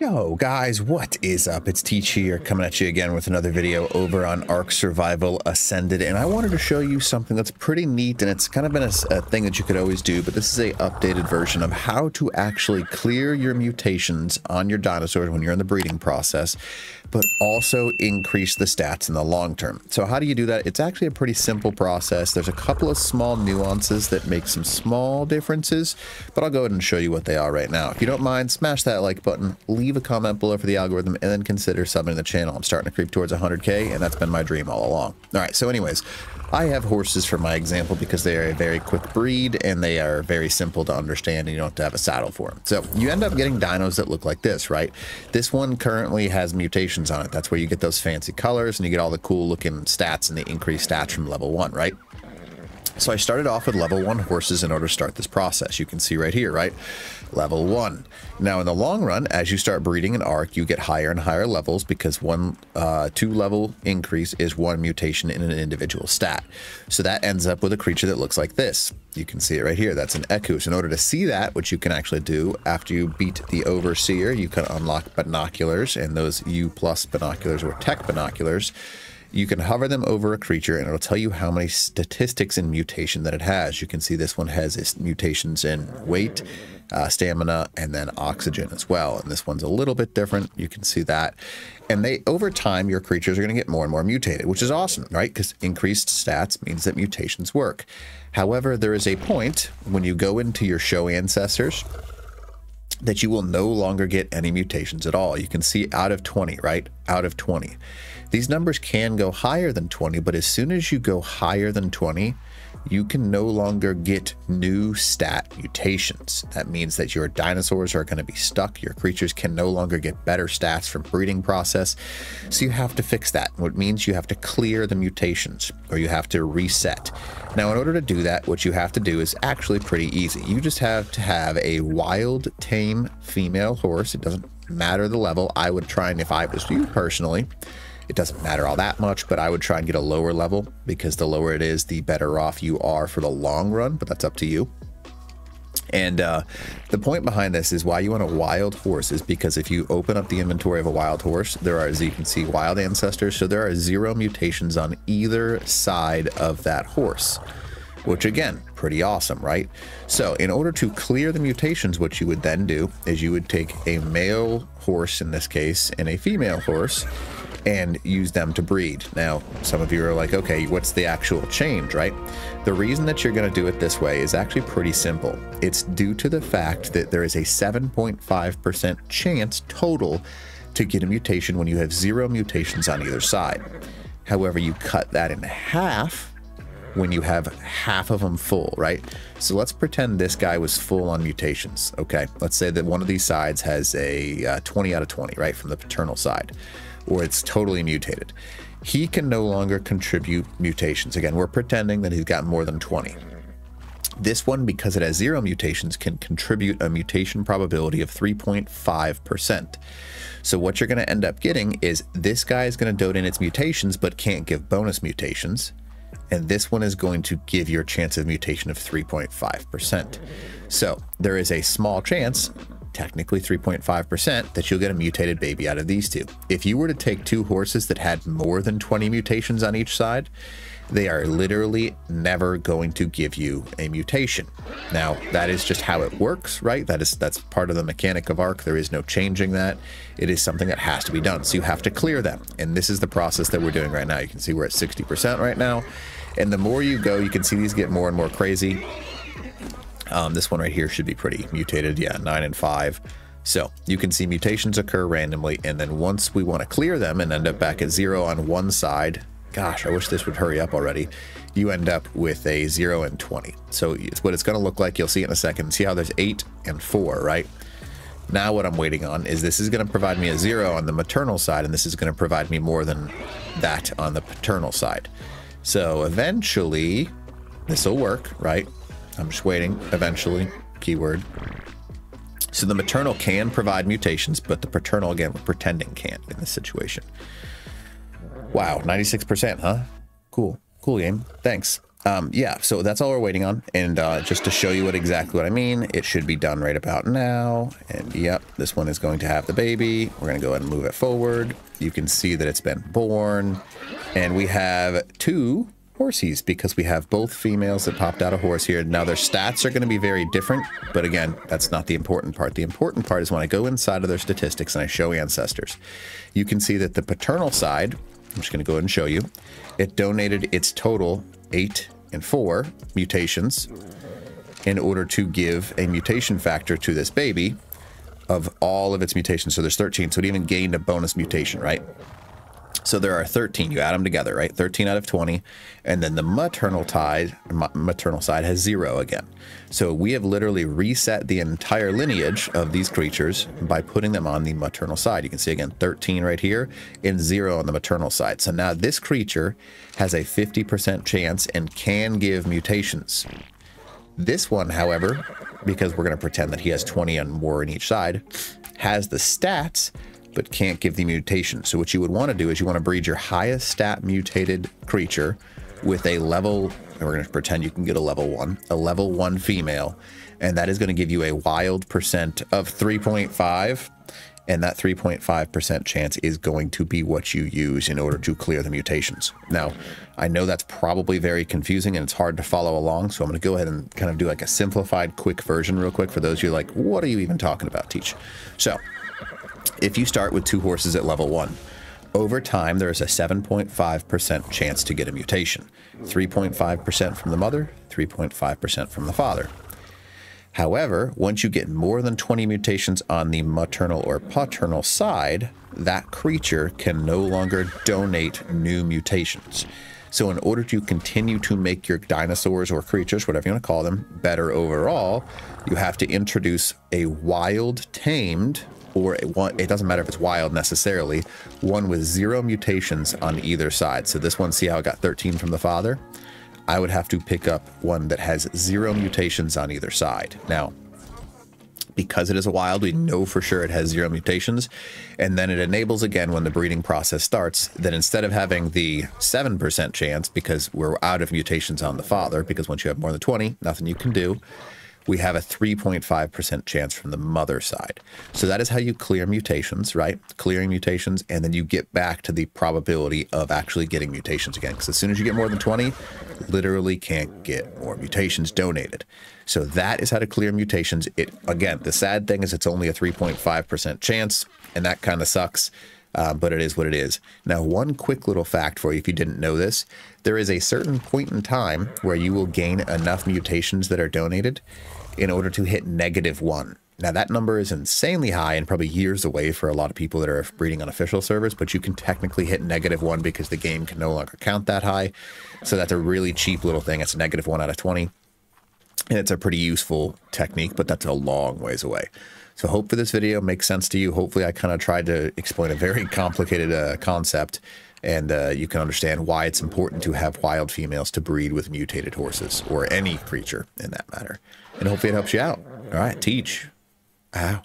Yo guys, what is up? It's Teach here coming at you again with another video over on Ark Survival Ascended and I wanted to show you something that's pretty neat and it's kind of been a, a, thing that you could always do but this is a updated version of how to actually clear your mutations on your dinosaurs when you're in the breeding process but also increase the stats in the long term. So how do you do that? It's actually a pretty simple process. There's a couple of small nuances that make some small differences, but I'll go ahead and show you what they are right now. If you don't mind, smash that like button, leave a comment below for the algorithm, and then consider subbing the channel. I'm starting to creep towards 100k, and that's been my dream all along. All right, so anyways, I have horses for my example because they are a very quick breed and they are very simple to understand and you don't have to have a saddle for them. So you end up getting dinos that look like this, right? This one currently has mutations on it. That's where you get those fancy colors and you get all the cool looking stats and the increased stats from level one, right? So I started off with level one horses in order to start this process. You can see right here, right? Level one. Now in the long run, as you start breeding an Ark, you get higher and higher levels because one uh, two level increase is one mutation in an individual stat. So that ends up with a creature that looks like this. You can see it right here. That's an Equus. So in order to see that, which you can actually do after you beat the Overseer, you can unlock binoculars and those U plus binoculars or tech binoculars you can hover them over a creature and it'll tell you how many statistics and mutation that it has. You can see this one has its mutations in weight, uh, stamina, and then oxygen as well. And this one's a little bit different. You can see that. And they over time, your creatures are going to get more and more mutated, which is awesome, right? Because increased stats means that mutations work. However, there is a point when you go into your show ancestors that you will no longer get any mutations at all. You can see out of 20, right? Out of 20. These numbers can go higher than 20, but as soon as you go higher than 20, you can no longer get new stat mutations. That means that your dinosaurs are going to be stuck. Your creatures can no longer get better stats from breeding process. So you have to fix that, which means you have to clear the mutations or you have to reset. Now, in order to do that, what you have to do is actually pretty easy. You just have to have a wild, tame female horse. It doesn't matter the level. I would try and if I was you personally, it doesn't matter all that much, but I would try and get a lower level because the lower it is, the better off you are for the long run, but that's up to you. And uh, the point behind this is why you want a wild horse is because if you open up the inventory of a wild horse, there are, as you can see, wild ancestors. So there are zero mutations on either side of that horse, which again, pretty awesome, right? So in order to clear the mutations, what you would then do is you would take a male horse in this case and a female horse and use them to breed. Now, some of you are like, okay, what's the actual change, right? The reason that you're going to do it this way is actually pretty simple. It's due to the fact that there is a 7.5% chance total to get a mutation when you have zero mutations on either side. However, you cut that in half when you have half of them full, right? So let's pretend this guy was full on mutations, okay? Let's say that one of these sides has a uh, 20 out of 20, right, from the paternal side or it's totally mutated. He can no longer contribute mutations. Again, we're pretending that he's got more than 20. This one, because it has zero mutations, can contribute a mutation probability of 3.5%. So what you're going to end up getting is this guy is going to dote in its mutations, but can't give bonus mutations. And this one is going to give your chance of mutation of 3.5%. So there is a small chance technically 3.5%, that you'll get a mutated baby out of these two. If you were to take two horses that had more than 20 mutations on each side, they are literally never going to give you a mutation. Now, that is just how it works, right? That is that's part of the mechanic of Ark. There is no changing that. It is something that has to be done. So you have to clear them. And this is the process that we're doing right now. You can see we're at 60% right now. And the more you go, you can see these get more and more crazy. Um, this one right here should be pretty mutated. Yeah, 9 and 5. So you can see mutations occur randomly, and then once we want to clear them and end up back at 0 on one side, gosh, I wish this would hurry up already, you end up with a 0 and 20. So it's what it's going to look like. You'll see in a second. See how there's 8 and 4, right? Now what I'm waiting on is this is going to provide me a 0 on the maternal side, and this is going to provide me more than that on the paternal side. So eventually, this will work, right? I'm just waiting, eventually, keyword. So the maternal can provide mutations, but the paternal, again, we're pretending can't in this situation. Wow, 96%, huh? Cool. Cool game. Thanks. um, yeah, so that's all we're waiting on. And uh, just to show you what exactly what I mean, it should be done right about now. And yep, this one is going to have the baby. We're going to go ahead and move it forward. You can see that it's been born. And we have two horses because we have both females that popped out a horse here. Now their stats are going to be very different, but again, that's not the important part. The important part is when I go inside of their statistics and I show ancestors, you can see that the paternal side, I'm just going to go ahead and show you, it donated its total eight and four mutations in order to give a mutation factor to this baby of all of its mutations. So there's 13. So it even gained a bonus mutation, right? So there are 13. You add them together, right? 13 out of 20. And then the maternal tide, maternal side has zero again. So we have literally reset the entire lineage of these creatures by putting them on the maternal side. You can see again 13 right here and zero on the maternal side. So now this creature has a 50% chance and can give mutations. This one, however, because we're going to pretend that he has 20 and more in each side, has the stats but can't give the mutation. So what you would want to do is you want to breed your highest stat mutated creature with a level, we're going to pretend you can get a level one, a level one female, and that is going to give you a wild percent of 3.5. And that 3.5% chance is going to be what you use in order to clear the mutations. Now, I know that's probably very confusing and it's hard to follow along, so I'm going to go ahead and kind of do like a simplified, quick version real quick for those of you like, what are you even talking about, Teach? So, if you start with two horses at level one, over time there is a 7.5% chance to get a mutation. 3.5% from the mother, 3.5% from the father. However, once you get more than 20 mutations on the maternal or paternal side, that creature can no longer donate new mutations. So in order to continue to make your dinosaurs or creatures, whatever you want to call them, better overall, you have to introduce a wild tamed or one, it doesn't matter if it's wild necessarily, one with zero mutations on either side. So this one, see how it got 13 from the father? I would have to pick up one that has zero mutations on either side. Now, because it is a wild, we know for sure it has zero mutations. And then it enables again when the breeding process starts that instead of having the 7% chance because we're out of mutations on the father, because once you have more than 20, nothing you can do, we have a 3.5% chance from the mother side. So that is how you clear mutations, right? Clearing mutations, and then you get back to the probability of actually getting mutations again. Because as soon as you get more than 20, literally can't get more mutations donated. So that is how to clear mutations. It again, the sad thing is it's only a 3.5% chance, and that kind of sucks. Uh, but it is what it is. Now, one quick little fact for you if you didn't know this there is a certain point in time where you will gain enough mutations that are donated in order to hit negative one. Now, that number is insanely high and probably years away for a lot of people that are breeding on official servers, but you can technically hit negative one because the game can no longer count that high. So that's a really cheap little thing. It's negative one out of 20. And it's a pretty useful technique, but that's a long ways away. So hope for this video makes sense to you. Hopefully I kind of tried to explain a very complicated uh, concept and uh, you can understand why it's important to have wild females to breed with mutated horses or any creature in that matter. And hopefully it helps you out. All right, teach. Ow.